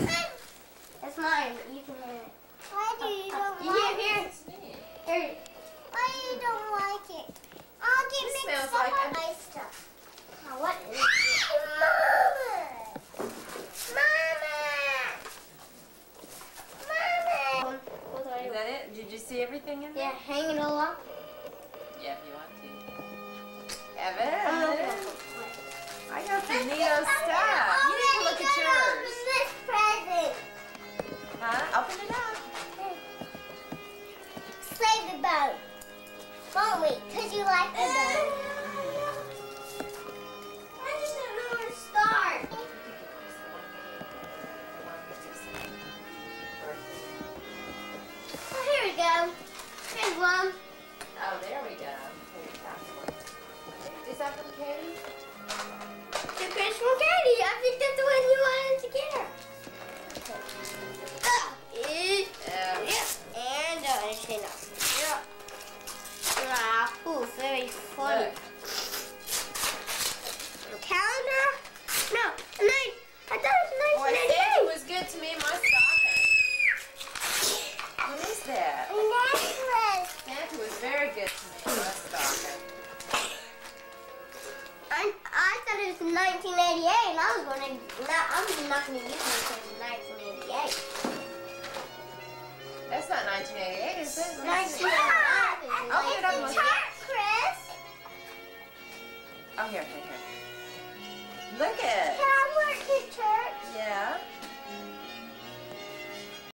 okay? Sorry, here. It's mine. You can have it. Why do you uh, don't You like here, here. it? Here. Why you don't like it? I'll get It mixed smells up like on my stuff. Oh, what is Mama! Mama! it? Both are Is that it? Did you see everything in there? Yeah, hang it all up. Yeah, if you want to. Evan, boat. Won't we? Because you like the boat. I just don't know where to start. Oh, here we go. Here's one. Oh, there we go. Is that from Katie? The Chris from Katie. I think that's the one you wanted to get her. Very funny. Calendar? No, a nine. I thought it was Santa 1998. was good to me in my stocking. What is that? A necklace. Santa was very good to me in my stocking. I, I thought it was 1988, and I was going to. I'm not going to use it until 1988. That's not 1988, is it? Let 1988 I Oh, here, here, here. Look at it. I? Yeah.